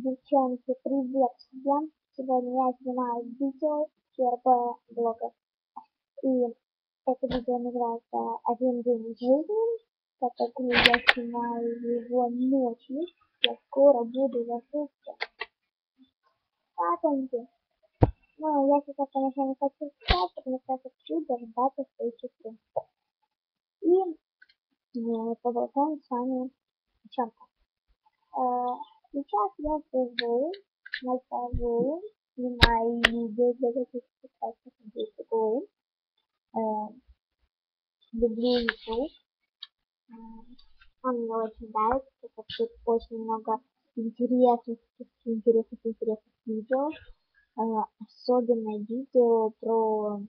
Девчонки, привет всем! Сегодня я снимаю видео ЧРП блога. И это видео называется «Один день жизни», так как я снимаю его ночью. Я скоро буду ложиться. Папоньки. Ну, я сейчас, конечно, не хочу спать, потому что я хочу дождаться своей сестры. И мы поболтаем с вами о чем-то. Э, Сейчас я сижу, нахожу, снимаю видео для таких прекрасных людей Люблю YouTube. Он мне очень нравится, так как тут очень много интересных, интересных, интересных видео. Особенно видео про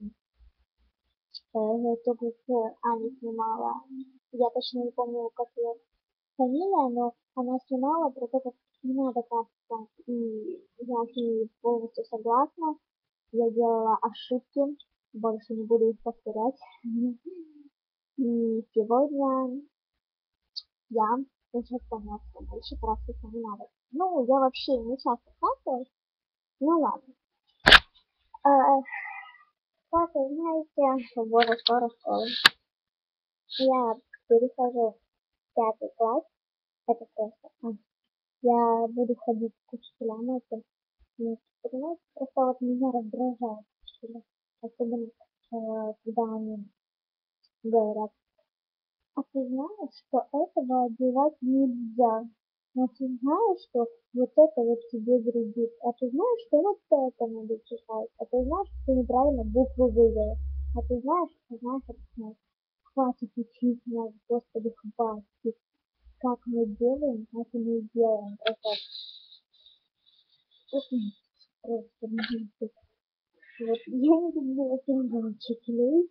то, как Аня снимала. Я точно не помню, как ее фамилия, но она снимала про то, как надо краситься. И я с ней полностью согласна. Я делала ошибки, больше не буду их повторять. И сегодня я уже поняла, что больше краситься не надо. Ну, я вообще не часто красилась. Ну ладно. А, как вы знаете, свобода скоро школа. Я перехожу пятый класс. Это просто я буду ходить к учителям этим. Понимаете, просто вот меня раздражает учителя. Особенно, э, когда они говорят, а ты знаешь, что этого одевать нельзя? Но ты знаешь, что вот это вот тебе вредит. А ты знаешь, что вот это надо читать. А ты знаешь, что ты неправильно букву вывел. А ты знаешь, что знаешь, знаешь. Хватит учить нас, Господи, хватит как мы делаем, так и мы делаем. Это просто Вот я не люблю особенно учителей,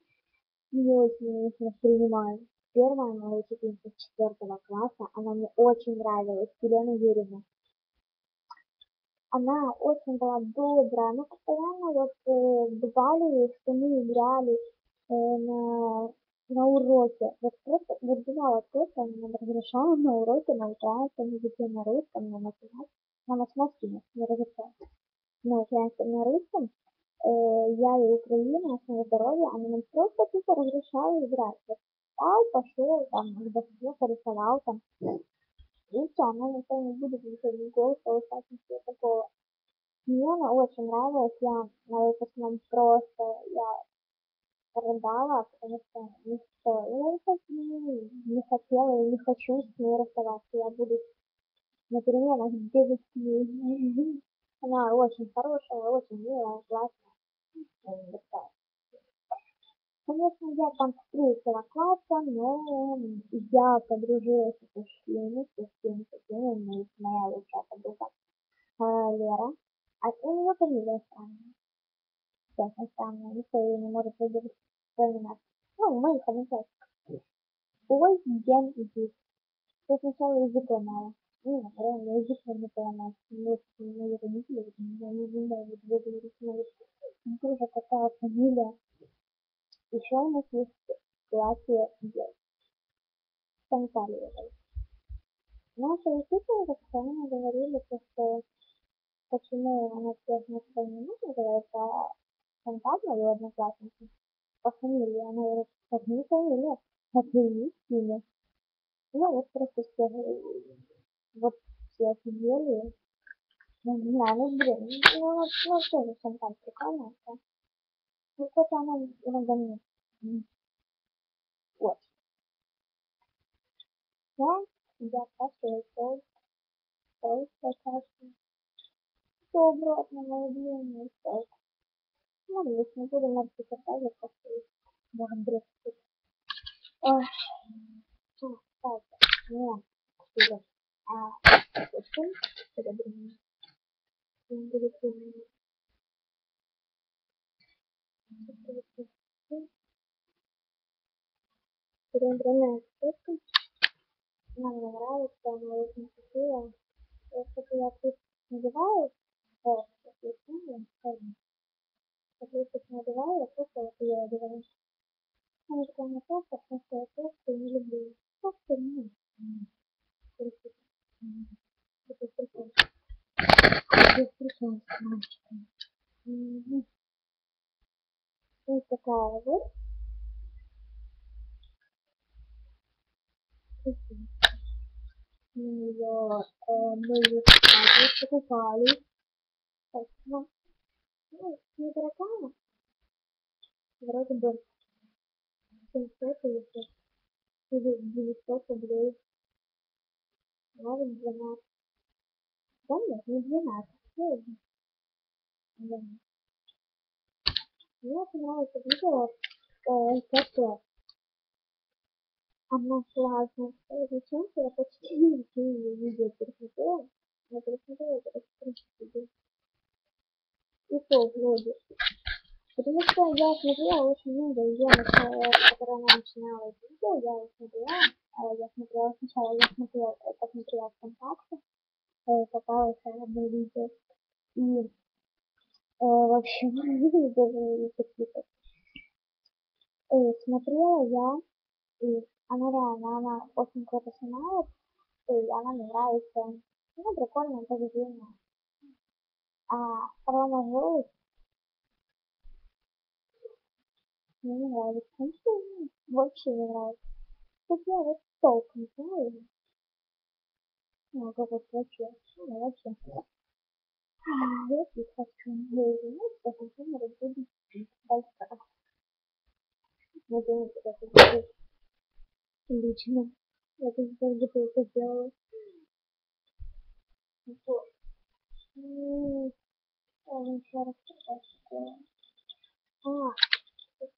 не очень их воспринимаю. Первая моя учительница четвертого класса, она мне очень нравилась, Елена Юрьевна. Она очень была добрая, она постоянно вот э, бывали, что мы играли э, на на уроке. Вот просто вот бывало просто она нам разрешала на уроке на языке на русском, на математике. На математике нет, не разрешала. На украинском, на русском э, я и Украина, основа здоровья, она нам просто тупо разрешала играть. Вот встал, пошел, там, сидел, порисовал там. И все, она никто не будет ни голоса повышать, ничего такого. Мне она очень нравилась, я на выпускном просто, я рыдала, потому что ну что, я не, хотела и не хочу с ней расставаться. Я буду на переменах бегать с ней. Она очень хорошая, очень милая, классная. Конечно, я там с третьего класса, но я подружилась с мужчиной, с тем, с моя лучшая подруга Лера. А у нее фамилия странная. Честно, странная. Никто ее не может выговорить вспоминать. Ну, моих одноклассников. Ой, ген язык. Я сначала язык ломала. Ну, реально, язык не поломать. Вот, мои родители, я не знаю, вот, я говорю, ну, тоже такая фамилия. Еще у нас есть в классе девочка. Санталиевой. Наша учительница постоянно говорили, что почему она всех на не называется Санталия, ее одноклассница по фамилии, она говорит, как не фамилия, как и имя. Ну, вот просто все, вот все офигели. Ну, не знаю, ну, блин, ну, ну, ну тоже там прикольно? Ну, хотя она иногда мне вот. Да, я кашляю, то, то, я кашляю. Все обратно, мои длинные, все. Если не буду, и поставить, как-то можем бросить. Ох, так, не, вперед. А, потом, серебряный. Умный. Серебряная. Нам не нравится, она очень красивая. Если я тут называю, то, как я помню, скажем, как я тут называю, я говорю. Она такая на просто, потому что я просто не люблю. Просто не. Это мальчиком. Угу. Вот такая вот. Мы ее, э, мы ее покупали. Так, ну, ну, недорогая. Вроде бы 700 или 600 или 900 рублей. Может 12. Да нет, не 12. Серьезно. Да. Мне очень нравится видео, э, как она классная. Зачем я почти не видео пересмотрела? Я пересмотрела это очень. И то влоги. Потому что я смотрела очень много видео, когда она начинала видео, я смотрела, я смотрела сначала, я смотрела, посмотрела ВКонтакте, попалось одно видео, и э, вообще даже не какие-то. Смотрела я, и она реально, она очень снимает, и она мне нравится. Ну, прикольное поведение. А Желудь мне не нравится. Ну, что вообще не нравится. Тут я вот толком не знаю. Ну, как вот вообще. Ну, вообще. Я тут хочу. Я извиняюсь, что хочу на разбуду большая. Надеюсь, это будет лично. Я тут даже это сделала. Вот. Еще раз А,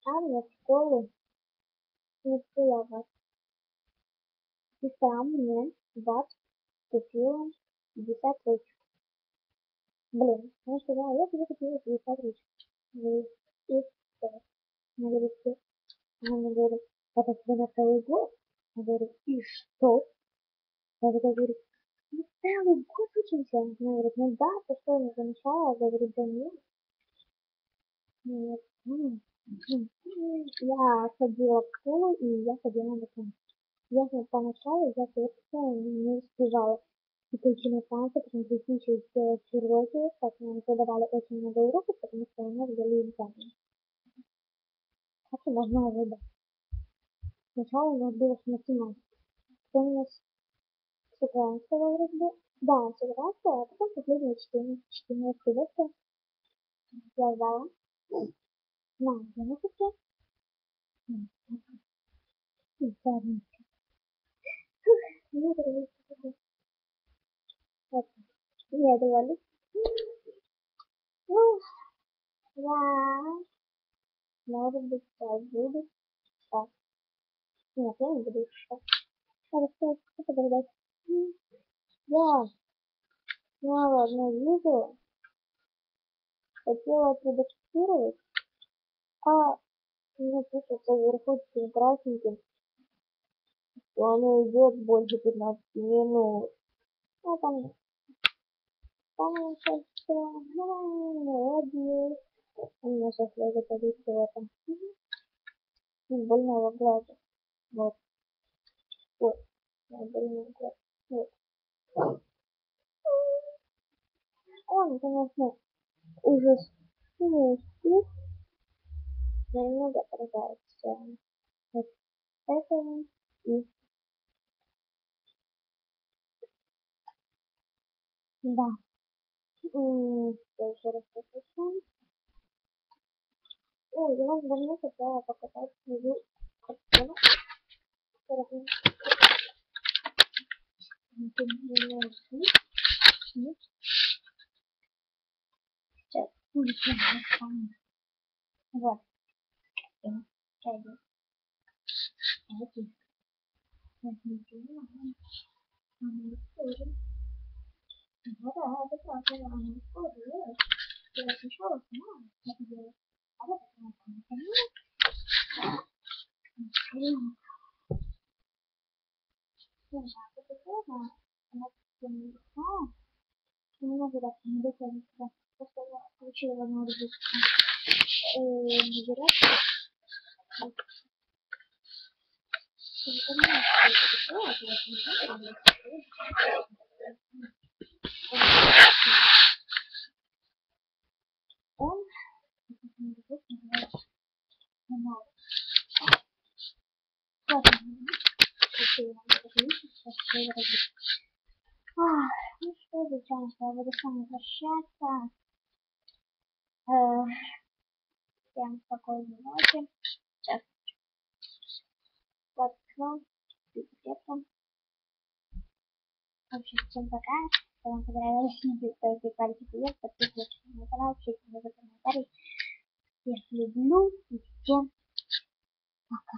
там я в школу не вас. И там мне бат купила 50 ручек. Блин, она сказала, я тебе купила 50 ручек. Ну, и что? Она говорит, она говорит, это тебе на целый год? Я говорю, и что? Я говорю, ну целый год учимся. Она говорит, ну да, ты что, не замечала? Я говорю, да нет. Нет. Я ходила в школу, и я ходила на танцы. Я поначалу, я совершенно не успевала. И пойти на танцы, потом сделать уроки, так нам задавали очень много уроков, потому что у нас были экзамены. Как можно ожидать? Сначала у нас было с математикой. Потом у нас с украинского вроде бы. Да, с украинского, а потом последнее чтение. Чтение студента. Я знала. На, я не хочу. Задница. Не говори. Не говори. Ну, я, может быть, сейчас буду. Нет, я не буду. Хорошо, что тогда? Я сняла одно видео, хотела отредактировать, а мне пишется вверху красненьким, что оно идет больше 15 минут. Ну, там, там сейчас молодец. У меня сейчас лезет повесила там. Больного глаза. Вот. Вот. Больного глаза. Вот. Он, конечно, ужас. Смешный немного отражается от этого и да еще раз посвящаем о я вам давно хотела показать свою картину сейчас. вот em trai cái mà nó cũng có немного так не дотянется просто я получила возможность набирать Ладно, Ах, ну что, девчонки, я буду с вами прощаться. Э, всем спокойной ночи. Сейчас. Ну, где-то. В общем, всем пока. Если вам понравилось видео, ставьте пальчик вверх, подписывайтесь на мой канал, пишите мне в комментарии. Всех люблю и всем пока.